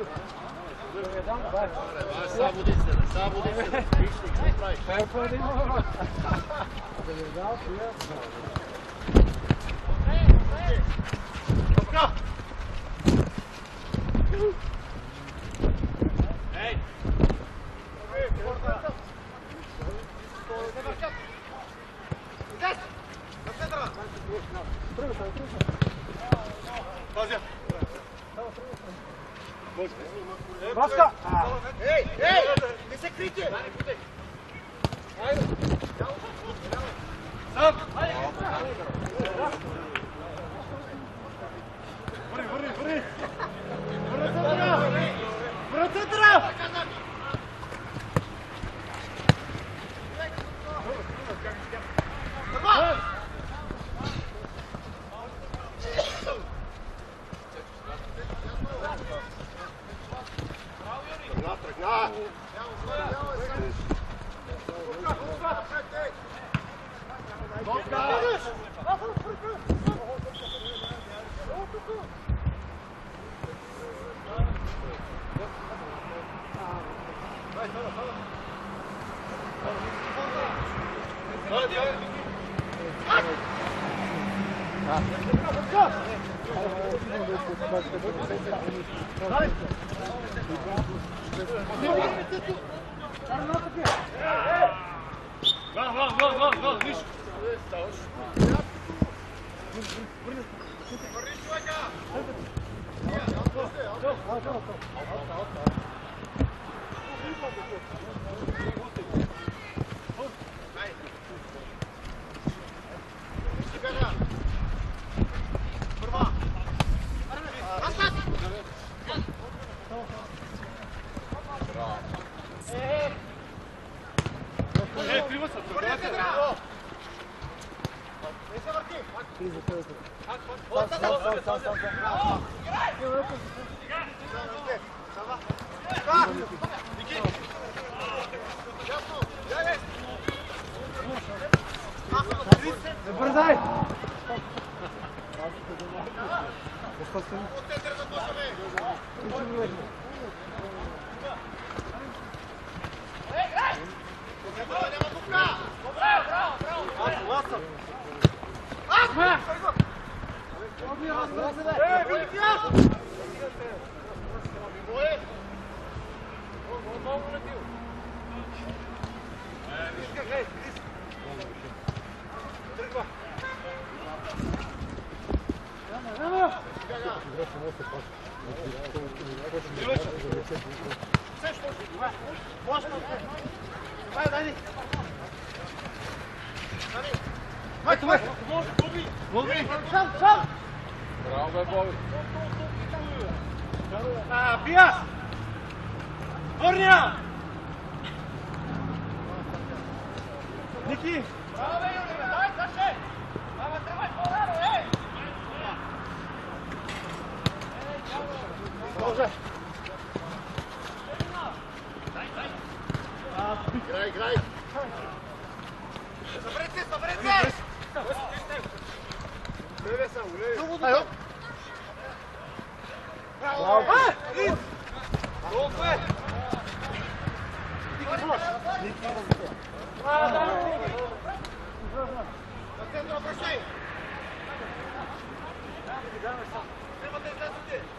Let's go. Vamos, vamos, vamos, vamos, vamos, nisso. Prva. Nasad. Prva. Бързай! Možda Vai, Dani. Dani. Vai, tu vai. Volvi. Volvi. Sal, sal. Bravo, vai, Volvi. Ah, Pia. Vornja. Niki. Bravo, Jure. Daj, Saše. Bravo, trebaj polaru, ej. Može. Daj, daj. Играй, играй! Съберете, съберете! Леве са, леве! Айо! Браво! Колко е? Център, обръщай! Тримате излезете!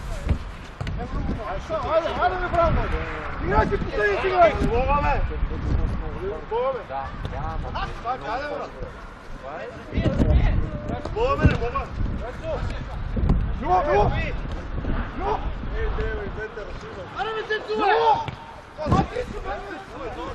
Ajde, ajde mi bravo. Igrači postoji ti igrači. Sloga me. Sloga me. Da, ja. Tako, ajde bravo. Sloga me, sloga. Ljubo, ljubo. Ljubo. Ej, devo, inventar, simo. Ajde mi se tu. Ljubo. Pa ti su me.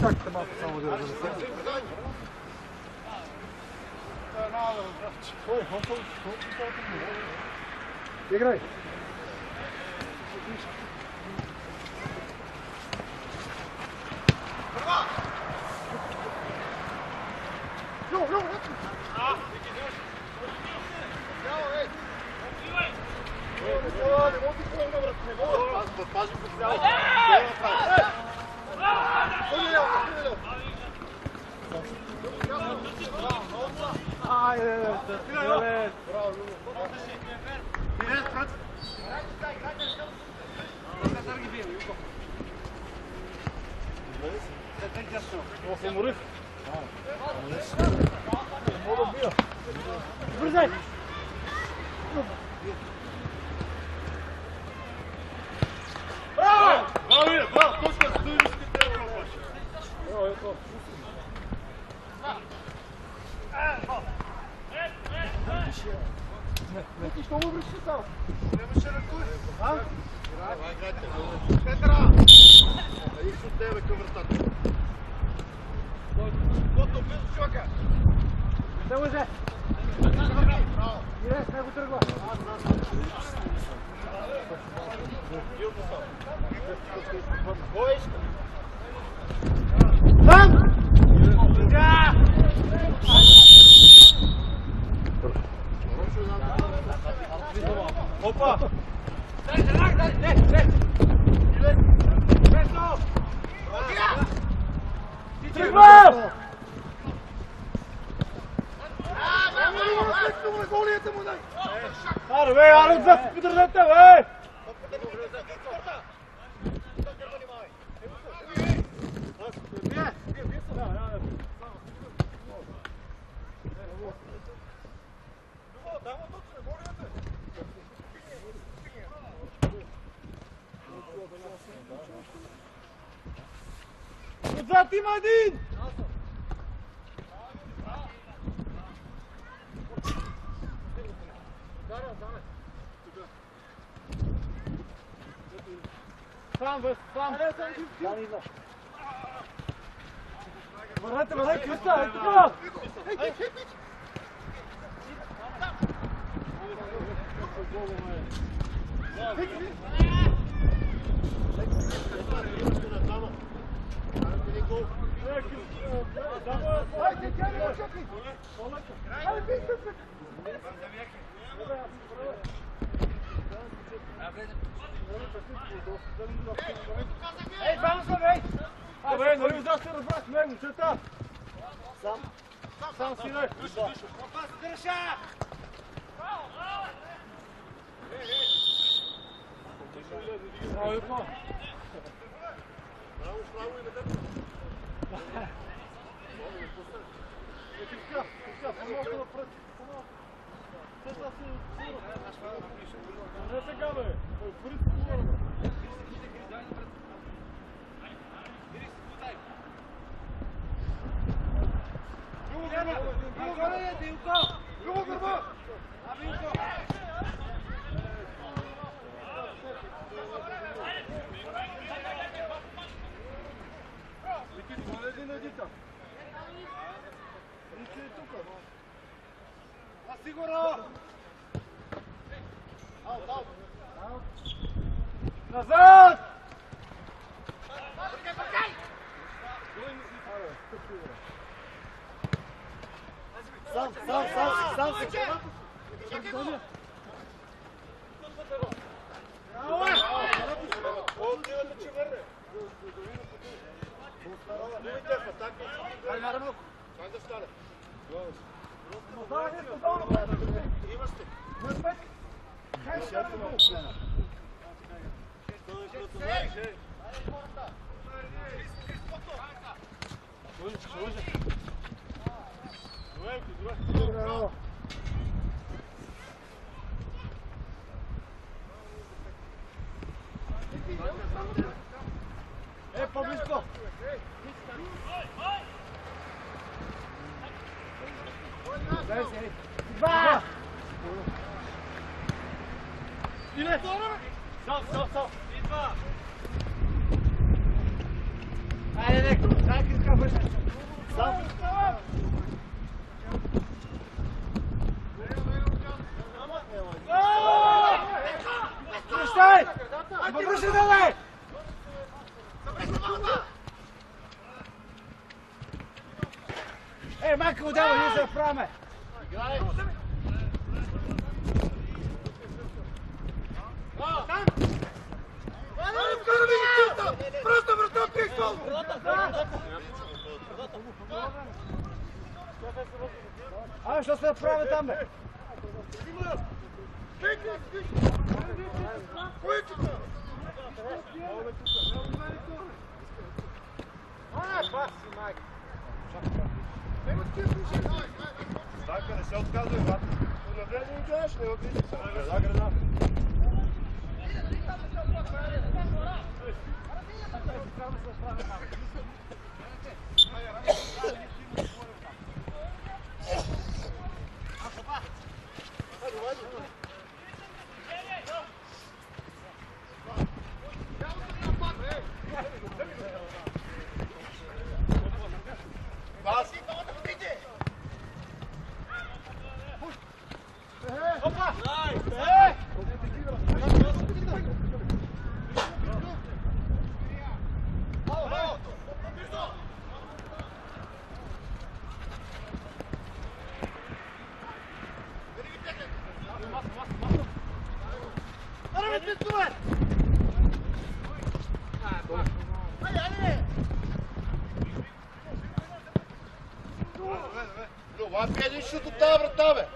Чакайте малко само да разресе. Ой, хопа, Играй. Лево, лево, Паз- Пази Você morreu? Não. Não. Não. Não. Não. Não. Não. Hoppa! Tryggve! Arve, ali zas podržete, vej! Yes! бе! Отзад има един! Сам, бе, сам. Върнете, върнете, Криста, е така! Хайде, тя Ей, двама са, бей! Абе, нали да се разбрахме, момчета? Сам. Сам си, бе. Държа! Браво, Юрко. Браво, Е, Кирка, Кирка, по-малко напред. по-малко. Те са си сигурно. Е, е е! Аут, аут! Назад! Сам, сам, сам, сам се. Отивате, че върне. Думайте в атака. Ай, наре малко. Как да стане? Назад, е спокойно. Два! Иле! Стop, stop, stop! Айде, Неко, дай киска въже. Сам. Крещай! Въбръщай дале! Е, майка отдава, ние се вправяме. Абе, що се прави там, бе? Така, не се отказвай, брат. Навреди ми гледаш, не обиждай се. Града, града. Thank you. От тази врата, бе!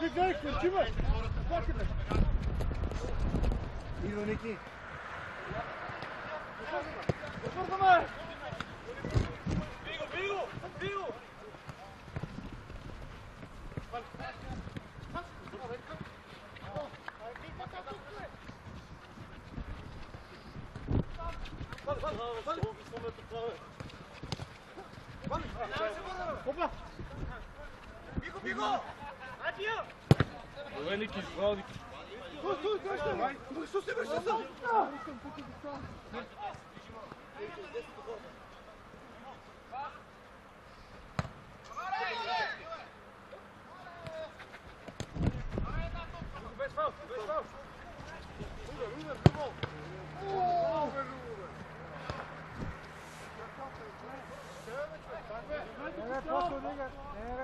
гледахте, чива? Чакайте. Иво, Ники. Бързаме! Биго, биго! Биго! Опа! Биго, биго! Атия! Велики звоник. Стой, стой, стой, стой! Що се беше за? Без фаул, без фаул. Не, после него,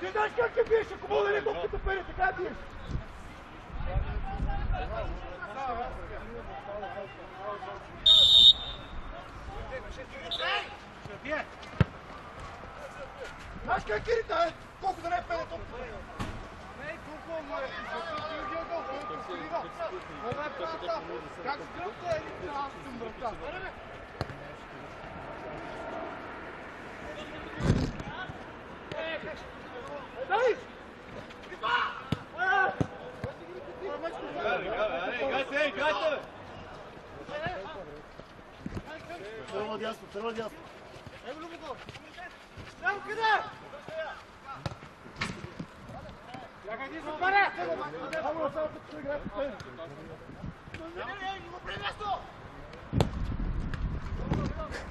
Ти знаеш как те биеш, ако мога да не колкото пари, така биеш. Знаеш как Кирита е? Колко да не е пене толкова. Не, колко му е? Защото ти ги отдал, който стига. Това е правата. Как с гръбта е ли аз съм врата? Дай! Тръгва дясно, тръгва дясно. Там къде? Чакай ти се паре! Само само като се играе по Не, не, не, не го пренесто!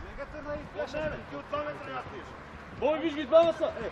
Нека се наизпяше, ти от 2 метра я стоиш. Бой, виж ги двама са. Е,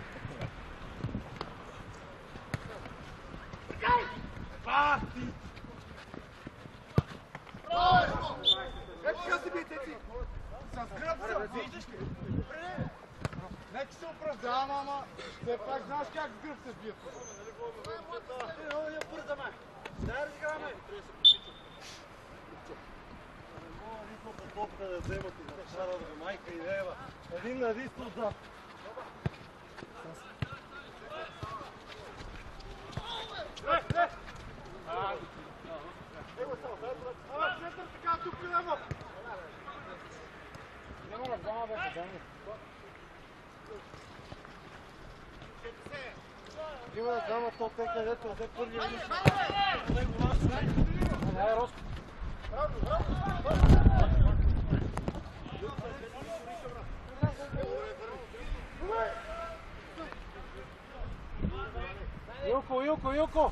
Не, че се оправдавам, ама все пак знаеш как с гръб се бият. Много я бързаме. Дай разиграме. Никога топка да вземат и да шарат до майка и лева. Един на. Е, е! Его само, дай брат. Ама, център така, тук. Не мога, двама беше, дай ми. Има двама то те където взе първия лист. Не, е Роско. Юко, Юко, Юко!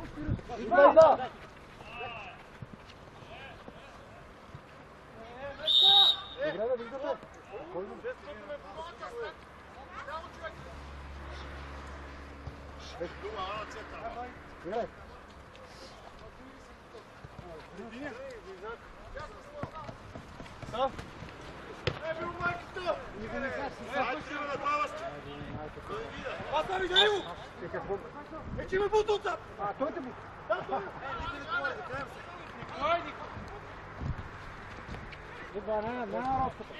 İsmail'a. İbrahim'e bizde top. Koyun. Evet. Sağ. Пасари, дай му! Е, че ме бутуца! А, той те му. Добре, не, не на роската.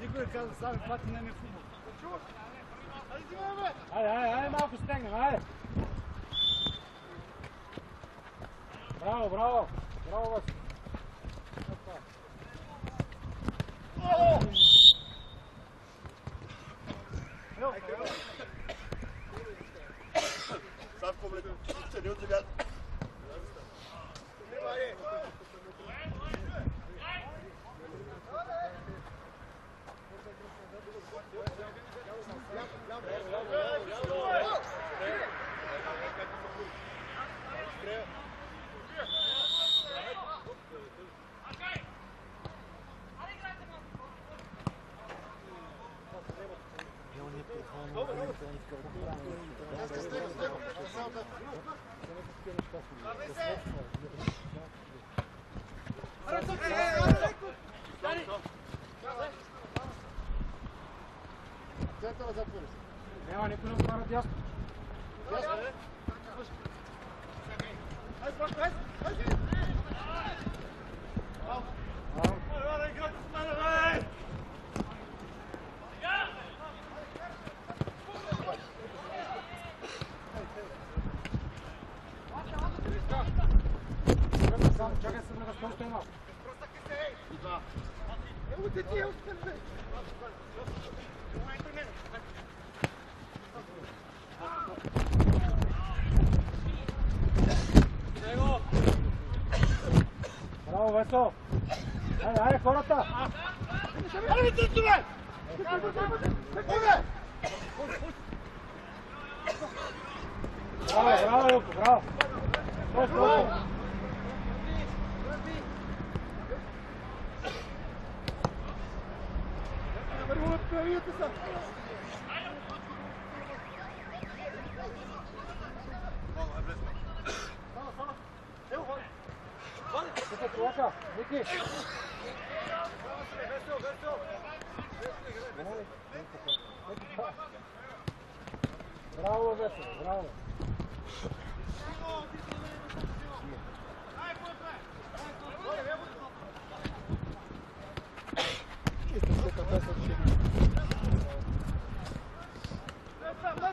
Никой не каза, сами пати не ми футбол. Айде, айде, айде малко стегнем, айде. Браво, браво. Браво, Васи. Sabe como é que você seria o desviado? Esta é a Браво, Весо! Айде, айде, хората! Айде, ви тръцу, бе! Бе! Браво, браво, Илко, браво! Стой, стой! Върву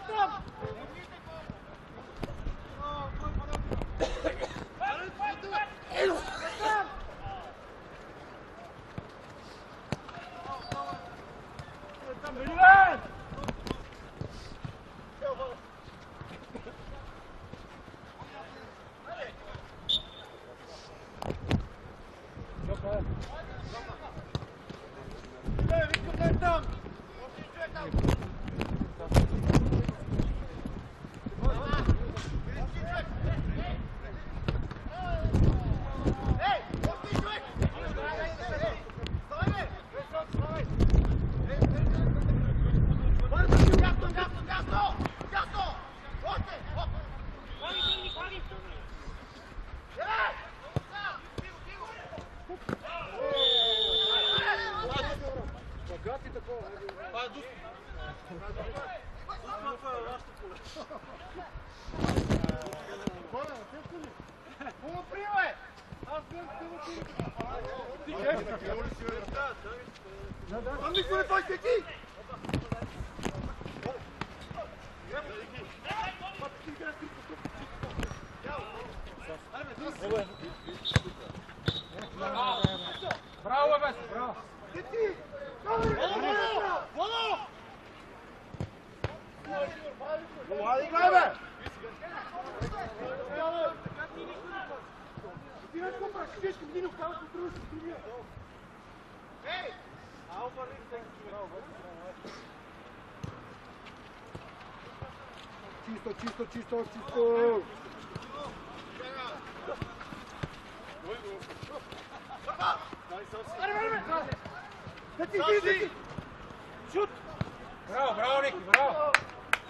Stop! o carro que trouxe o primeiro. Ei! A Álvaro tem que tirar o Tisto, tisto, tisto, tisto! Deti, deti, deti! Šut! Bravo, bravo, Neki, bravo!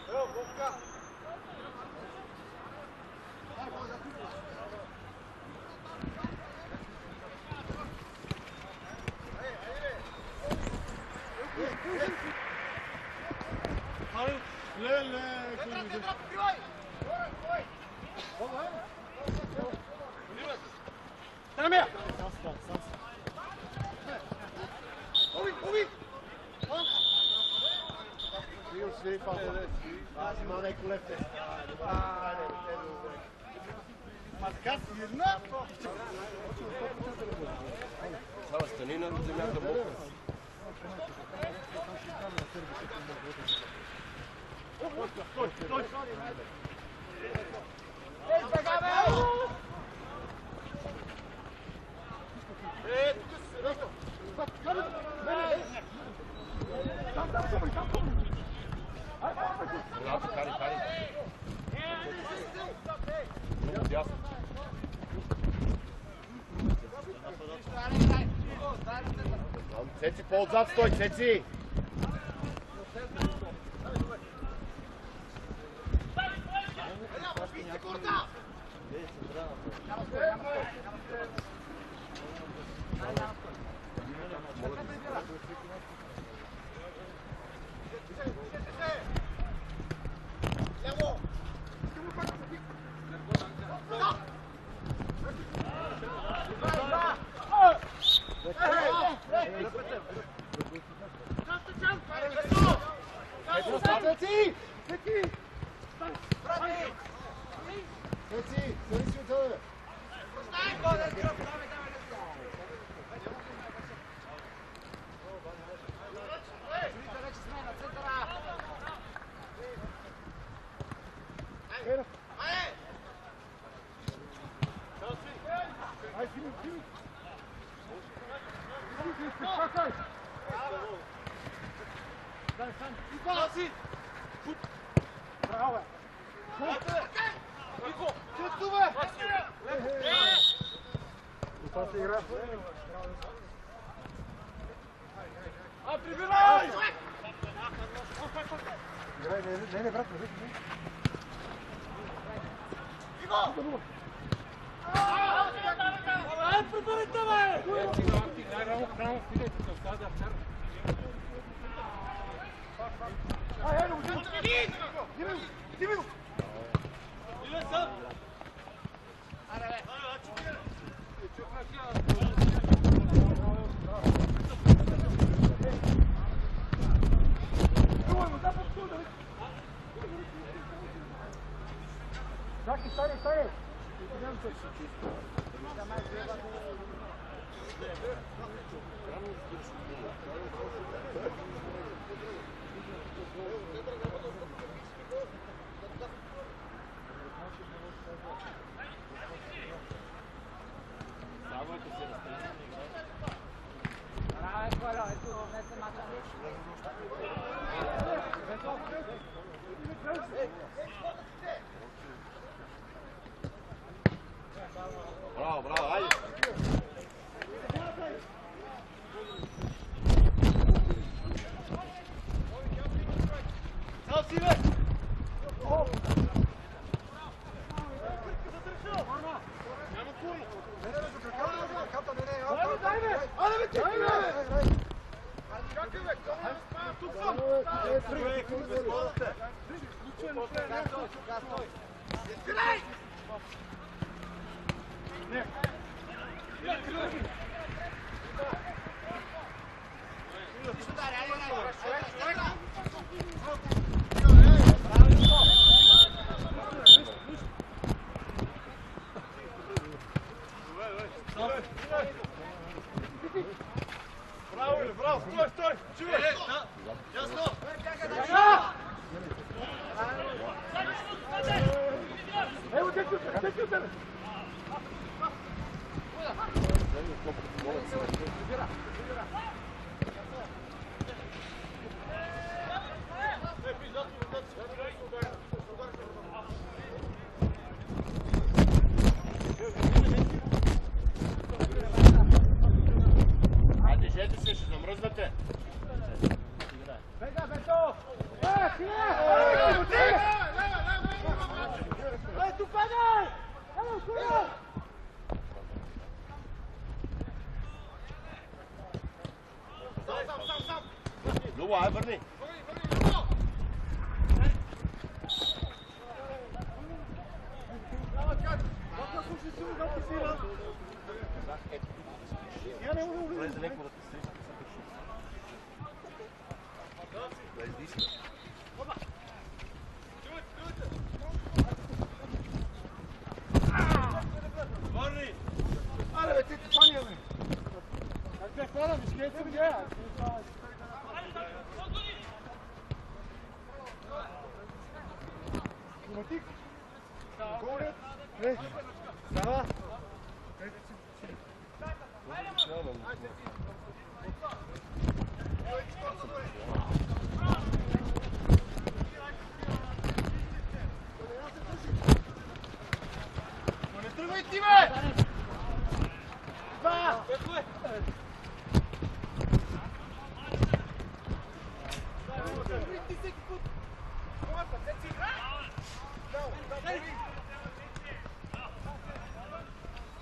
Bravo, Bobka! Bravo, Bobka! Стани на земята, Бог. Цеци, ползад стой, Цеци! referee. Let's go.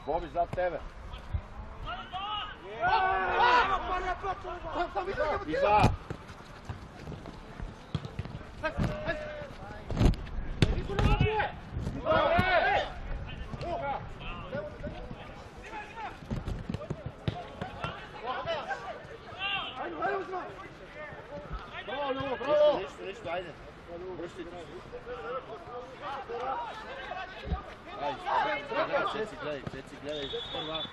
Bobby's up there. He's up. He's up. Нищо, айде. Връщайте се. Айде, Цеци, гледай, Цеци, гледай. Първа.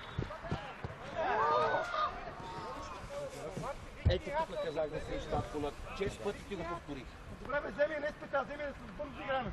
Ето тук казах да се щатко на 6 пъти ти го повторих. Добре, бе, вземи не спека, вземи я, с бързо играме.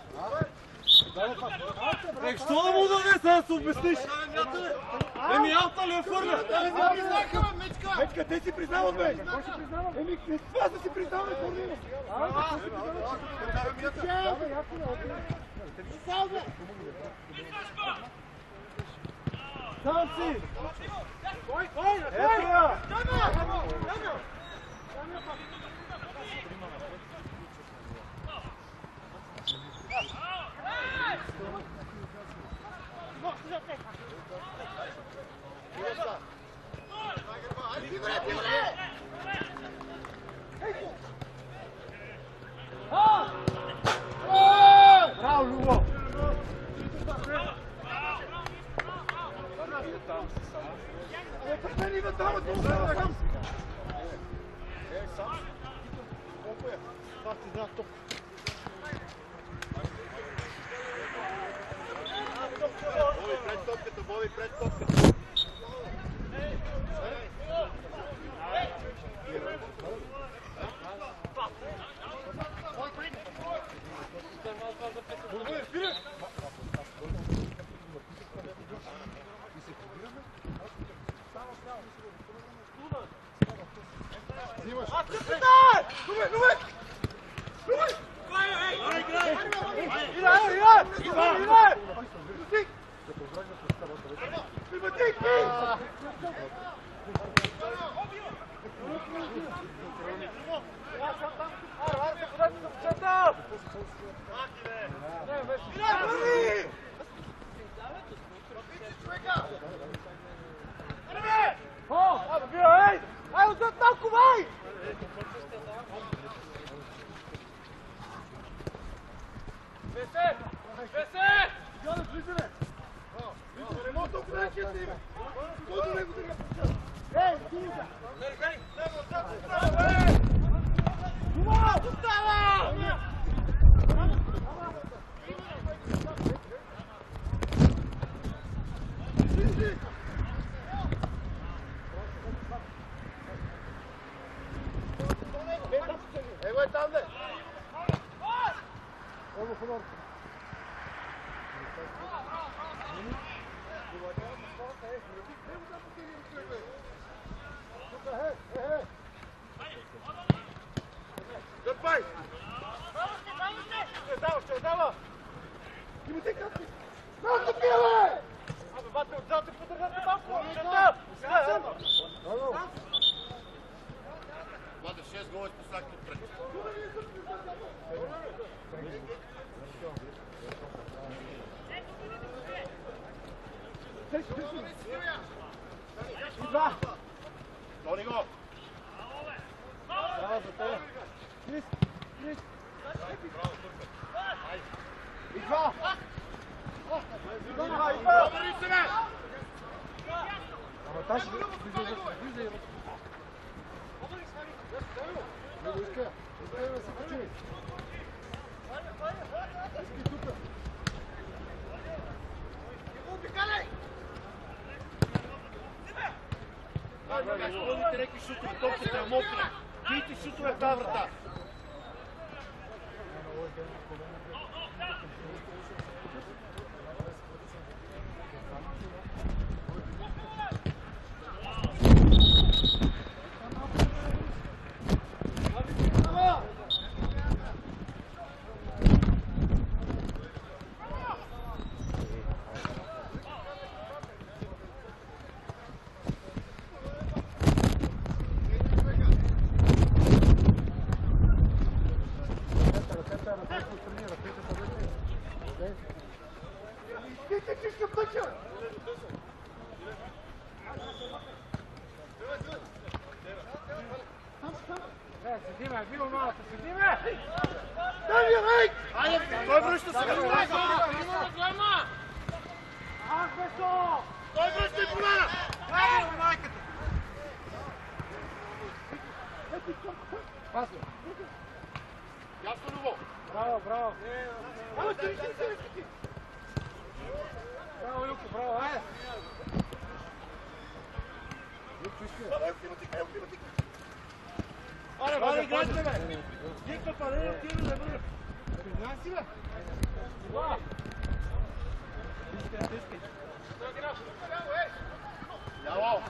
Е, що да му даде сега да се обясниш? Еми, алта ли е фърля? Мечка, те си признават! Еми, това да си признаваме, Корнилов! Сам си! Ето я! Todo mundo tem que puxar. Ei, Duda! Изпълните леки шутове, топката е мокра. Бийте шутове в тази врата. Bravo.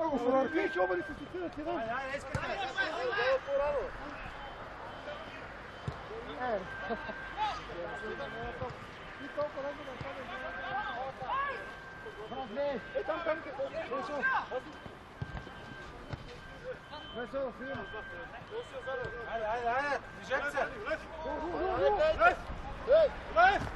Evo, Furar, ti će obali se ti tirati, da? Ajde, ajde, iskaj, ajde, ajde, ajde, Furaro. Ajde. Ti toliko ne budem sada. Brat, ne. E, tam, tam, te. Došao. Došao, sviđa. Došao, zaraz. Ajde, ajde, ajde, dižek se. Ulezi, ulezi. Ulezi, ulezi.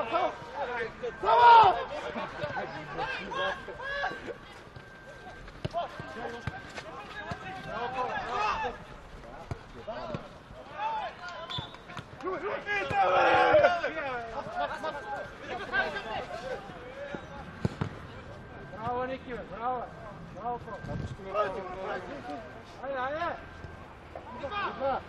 Bravo! Bravo! Боли! Само боли! Само, само! Само! Браво, Ники, бе, браво. Браво, Про. Айде, айде. Два!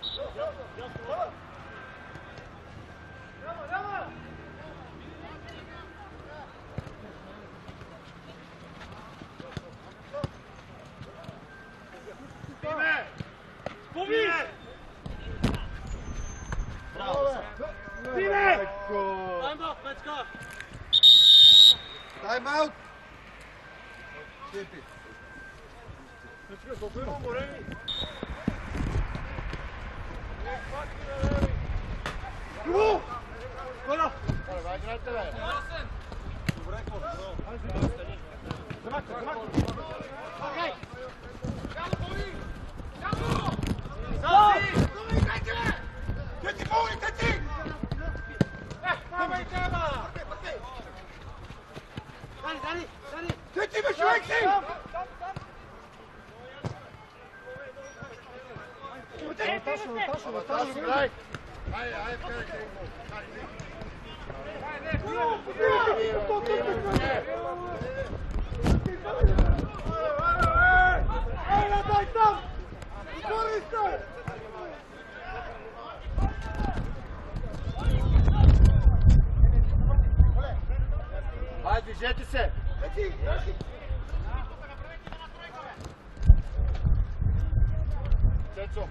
Браво, бе! Тиме! Тайм аут! Кепи. Колко има Dani, Dani. Играйте, бе. Замахте, замахте! Наташа, Наташа, Наташа, Дай! Айде, айде, Кринго. Айде, дай там! Отвори се! Айде, движете се! Цецо!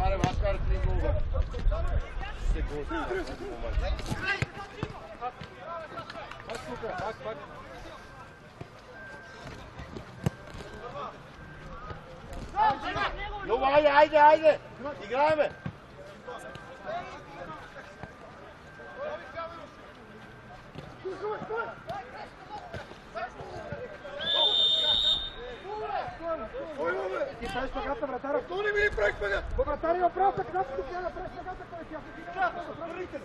Аре, макар Кринго! Се гости. Много, айде, айде, айде! Играеме! Ти правиш пъгата, вратаря. То не ми ли правих пъгат? По вратаря има прав, така ти трябва да правиш пъгата, кой тя. Върните,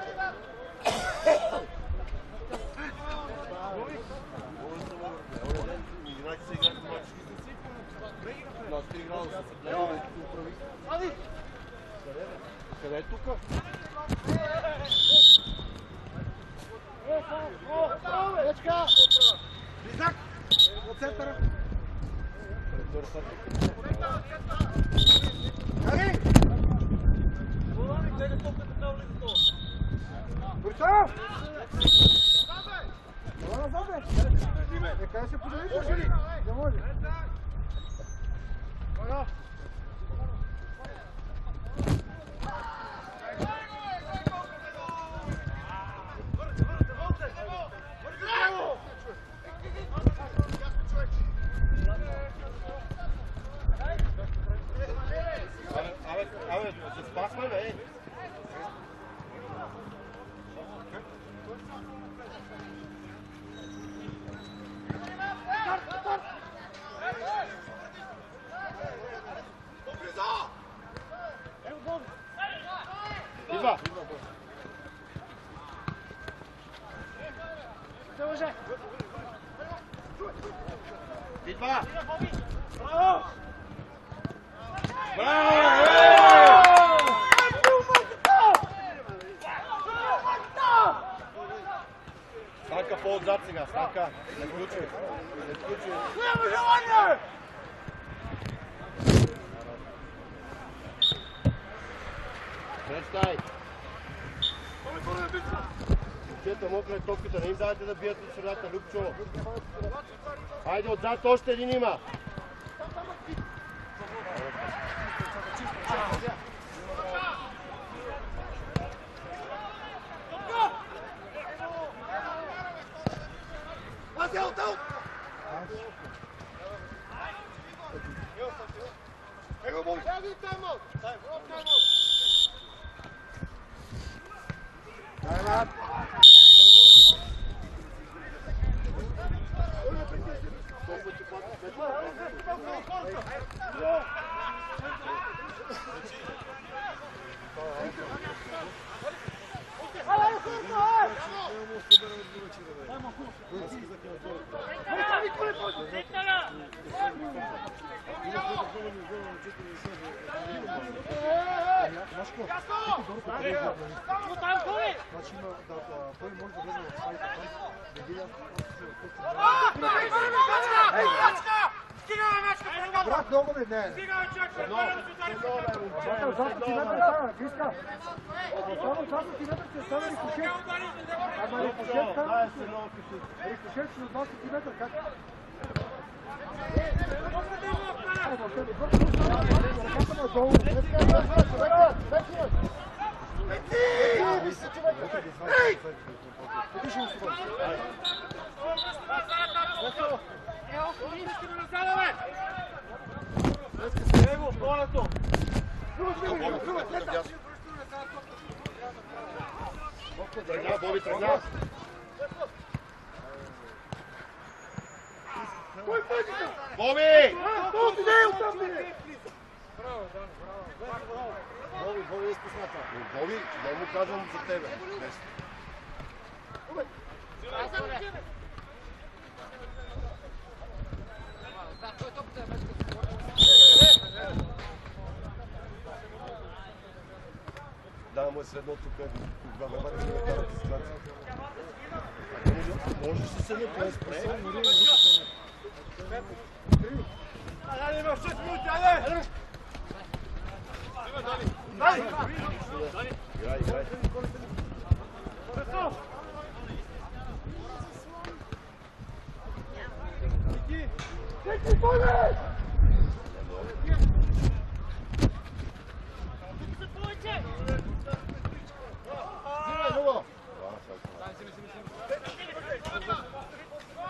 ска! Играчи се играха мачки. На 3 градуса се гледа. Ади! Къде е тук? Дечка! Близак! От центъра. Хари! Борисов! Ела назад, бе! Е, къде се подавите? Не може. Коля! Абе, абе, абе, се спасме, бе! Идва! Идва! Браво! Станка по-отзад сега, Станка. Не включи. Не включи. Няма желание! Престай. Момчета, мокра е топката, не им давайте да бият от средата, Любчо. Хайде, отзад още един има. Аз я отдал! Его бой! Сяди там! Таймат! Значи има, да, да, той може да влезе в сайта там, да видя Ей, качка! Брат, много ми не. Чакай, два сантиметра стана, Гриска. Само два сантиметра ще стане рикошет. Ама рикошет стана. Рикошет ще два сантиметра, как? Ай, въобще не бързо, ръката му е долу. Ей, виж се, човек! Ей! Виж му се, Тръгна, Боби, тръгна. Боби! Боби, Боби, изпусна това. Боби, не му казвам за тебе. Днес. Да, му е средно тук. Два лева да не карат ситуация. Ако може, може да се седне, това е спре. Играй, играй. Взимай, Любо! Тук е Боби! Стига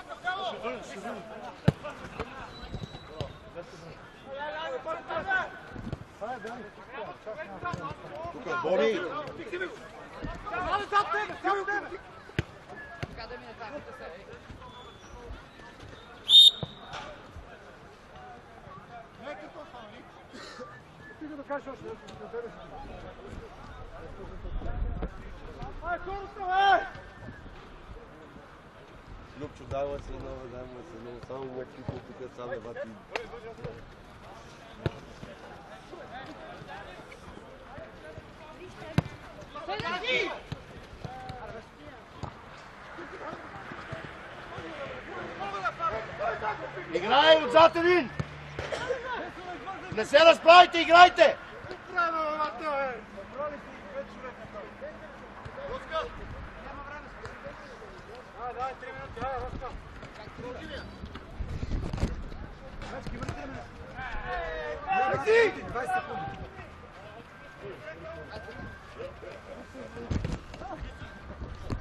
да кажеш още нещо за тебе. Ай, хората, ай! Любчо, дай му се едно, дай му се едно. Само му е тихо тук, сам е вати. Играй отзад един! Не се разправите, играйте!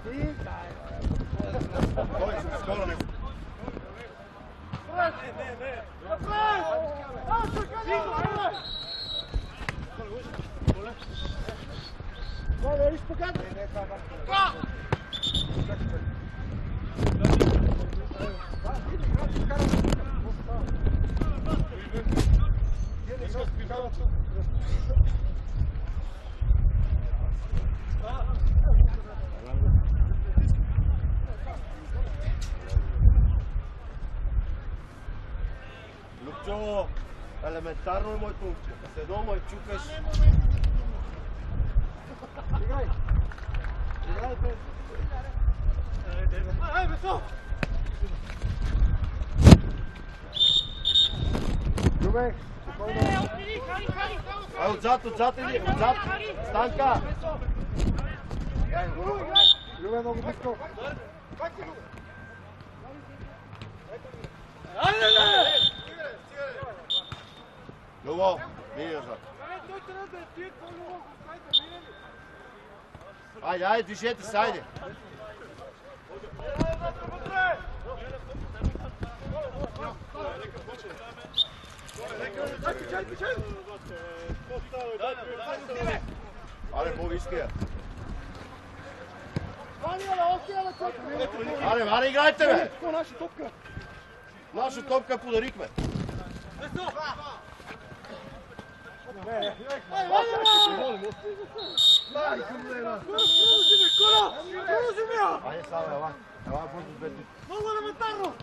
Sim, cara. Dois, escola, né? Atrás! Atrás! Atrás! Atrás! Bola, eles pegaram. Cá! Vamos lá. Елементарно е моето момче. С едно му е чукаш. Играй! Играй, бе! Ай, бесо! Любе, спокойно. Ай, отзад, отзад или? Отзад. Станка. Любе, много близко. Любо, вие назад. Айде, айде, движете се, айде. Аре, Боби, иска я. Аре, аре, играйте, бе! Какво наша топка? Наша топка подарихме. Айде, сега, Много елементарно!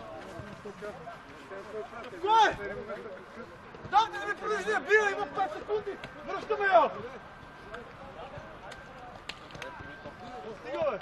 Кой? Дайте да ми продължи да бия, има 5 секунди! Връщаме я! Стига, бе!